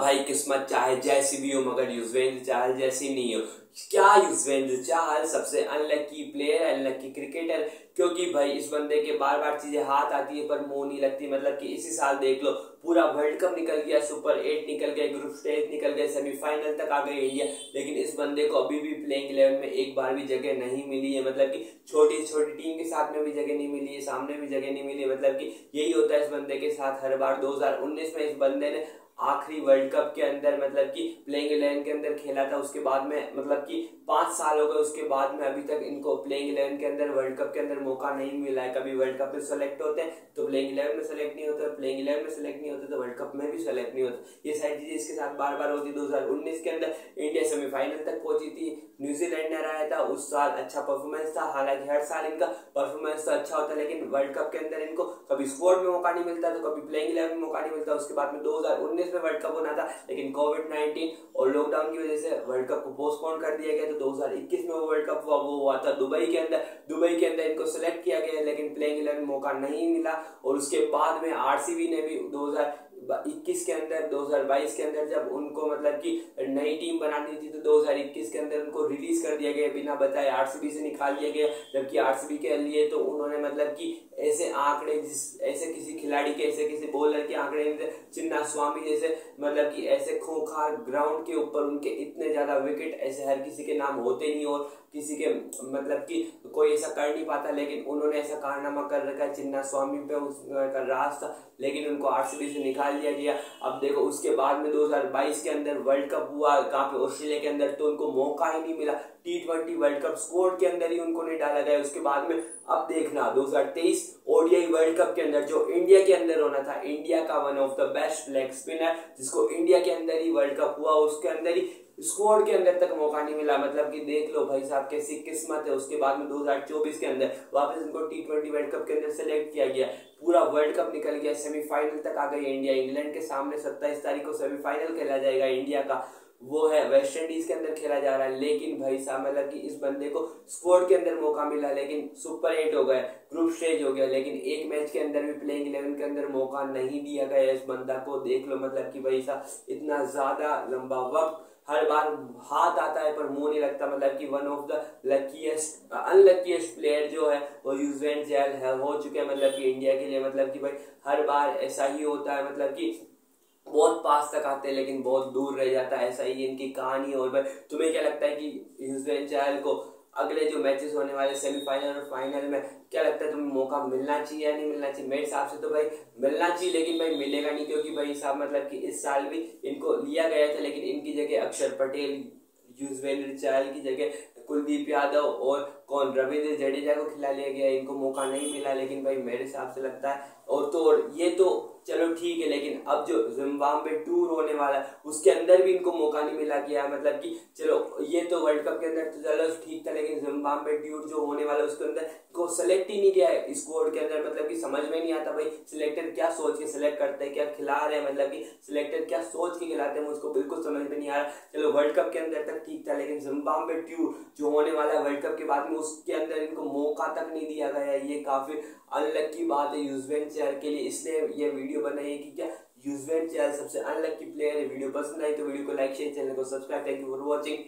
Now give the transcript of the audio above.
भाई किस्मत चाहे जैसी भी हो मगर युजवेंद्र चाहे जैसी नहीं हो क्या युजवेंद्र चाहल सबसे अनलक्की प्लेयर अनलक्की क्रिकेटर क्योंकि भाई, इस बंदे के बार बार चीज़ें हाथ आती है, पर मुँह नहीं लगती। मतलब कि इसी साल देख लो, पूरा वर्ल्ड कप निकल गया सुपर एट निकल गया ग्रुप स्टेज निकल गया सेमीफाइनल तक आ गई इंडिया। लेकिन इस बंदे को अभी भी प्लेइंग इलेवन में एक बार भी जगह नहीं मिली है। मतलब कि छोटी छोटी टीम के साथ में भी जगह नहीं मिली है, सामने भी जगह नहीं मिली मतलब कि यही होता है इस बंदे के साथ हर बार। 2019 में इस बंदे ने आखिरी वर्ल्ड कप के अंदर मतलब कि प्लेइंग इलेवन के अंदर खेला था। उसके बाद में मतलब कि पाँच साल हो गए, उसके बाद में अभी तक इनको प्लेइंग इलेवन के अंदर वर्ल्ड कप के अंदर मौका नहीं मिला है। कभी वर्ल्ड कप में सेलेक्ट होते हैं तो प्लेइंग इलेवन में सेलेक्ट नहीं होते प्लेइंग इलेवन में सेलेक्ट नहीं होते तो वर्ल्ड कप में भी सेलेक्ट नहीं होते। ये सारी चीज़ें इसके साथ बार बार होती दो हज़ार उन्नीस के अंदर इंडिया सेमीफाइनल तक पहुँची थी। न्यूजीलैंड ने हराया था उस साल अच्छा परफॉर्मेंस था। हालाँकि हर साल इनका परफॉर्मेंस तो अच्छा होता है, लेकिन वर्ल्ड कप के अंदर इनको कभी स्पोर्ट में मौका नहीं मिलता तो कभी प्लेइंग इलेवन में मौका नहीं मिलता। उसके बाद में 2019 में वर्ल्ड कप होना था, लेकिन कोविड 19 और लॉकडाउन की वजह से वर्ल्ड कप को पोस्टपोन कर दिया गया तो दो में वो वर्ल्ड कप हुआ, वो हुआ था दुबई के अंदर। दुबई के अंदर इनको सिलेक्ट किया गया, लेकिन प्लेइंग इलेवन मौका नहीं मिला। और उसके बाद में आरसीबी ने भी 2000 इक्कीस के अंदर 2022 के अंदर जब उनको मतलब कि नई टीम बनानी थी तो 2021 के अंदर उनको रिलीज़ कर दिया गया, बिना बताए आरसीबी से निकाल दिया गया। जबकि आरसीबी के लिए तो उन्होंने मतलब कि ऐसे आंकड़े जिस, ऐसे किसी खिलाड़ी के ऐसे किसी बॉलर के आंकड़े चिन्ना स्वामी जैसे मतलब कि ऐसे खोखार ग्राउंड के ऊपर उनके इतने ज़्यादा विकेट ऐसे हर किसी के नाम होते नहीं और किसी के मतलब कि कोई ऐसा कर नहीं पाता, लेकिन उन्होंने ऐसा कारनामा कर रखा है, चिन्ना स्वामी पे उसका राज था, लेकिन उनको आरसीबी से निकाल दिया गया। अब देखो, उसके बाद में 2022 के अंदर वर्ल्ड कप हुआ, कहाँ पे ऑस्ट्रेलिया के अंदर तो उनको मौका ही नहीं मिला। T twenty world cup score के अंदर ही उनको नहीं डाला गया, उसके बाद में, अब देखना 2023 ओडीआई वर्ल्ड कप के अंदर, जो इंडिया के अंदर होना था इंडिया का one of the best leg spinner जिसको इंडिया के अंदर ही वर्ल्ड कप हुआ, उसके अंदर ही स्क्वाड के अंदर तक मौका नहीं मिला। मतलब कि देख लो भाई साहब, कैसी किस्मत है। उसके बाद में 2024 के अंदर वापस इनको टी ट्वेंटी वर्ल्ड कप के अंदर सेलेक्ट किया गया। पूरा वर्ल्ड कप निकल गया सेमीफाइनल तक आ गई इंडिया इंग्लैंड के सामने सत्ताईस तारीख को सेमीफाइनल खेला जाएगा इंडिया का। वो है वेस्ट इंडीज के अंदर खेला जा रहा है। लेकिन भाई साहब मतलब कि इस बंदे को स्क्वाड के अंदर मौका मिला, लेकिन सुपर एट हो गए ग्रुप स्टेज हो गया। लेकिन एक मैच के अंदर भी प्लेइंग इलेवन के अंदर मौका नहीं दिया गया इस बंदा को। देख लो मतलब कि भाई साहब, इतना ज़्यादा लंबा वक्त हर बार हाथ आता है, पर मुँह नहीं लगता। मतलब कि one of the luckiest unluckiest player जो है, वो यूजेंट जैल है, हो चुके हैं। मतलब कि इंडिया के लिए मतलब कि भाई, हर बार ऐसा ही होता है। मतलब कि बहुत पास तक आते हैं, लेकिन बहुत दूर रह जाता है। ऐसा ही इनकी कहानी। और भाई तुम्हें क्या लगता है कि यूजवेंट जैल को अगले जो मैचेस होने वाले सेमीफाइनल और फाइनल में क्या लगता है, तुम्हें मौका मिलना चाहिए या नहीं मिलना चाहिए? मेरे हिसाब से तो भाई मिलना चाहिए, लेकिन भाई मिलेगा नहीं, क्योंकि भाई साहब मतलब कि इस साल भी इनको लिया गया था, लेकिन इनकी जगह अक्षर पटेल यूजवेंद्र चहल की जगह कुलदीप यादव और कौन? रविंद्र जडेजा को खिला लिया गया। इनको मौका नहीं मिला, लेकिन भाई मेरे हिसाब से लगता है। और तो और ये तो चलो ठीक है, लेकिन अब जो जिम्बाब्वे टूर होने वाला है, उसके अंदर भी इनको मौका नहीं मिला गया मतलब कि चलो, ये तो वर्ल्ड कप के अंदर तो चलो ठीक था, लेकिन जिम्बाब्वे टूर जो होने वाला है, उसके अंदर को सेलेक्ट ही नहीं किया है। स्कोर के अंदर मतलब कि समझ में नहीं आता भाई सिलेक्टर क्या सोच के सिलेक्ट करते हैं, क्या खिला रहे हैं मतलब कि सिलेक्टर क्या सोच के खिलाते हैं मुझको बिल्कुल समझ में नहीं आ रहा। चलो वर्ल्ड कप के अंदर तक ठीक था, लेकिन जिम्बाब्वे ट्यूर जो होने वाला है वर्ल्ड कप के बाद में, उसके अंदर इनको मौका तक नहीं दिया गया ये काफ़ी अनलक्की बात है, यूजवेंट चेयर के लिए, इसलिए ये वीडियो बनाई है कि क्या? यूजवेंट चैनल सबसे अनलक्की प्लेयर है। वीडियो पसंद आई तो वीडियो को लाइक शेयर चैनल को subscribe thank you for watching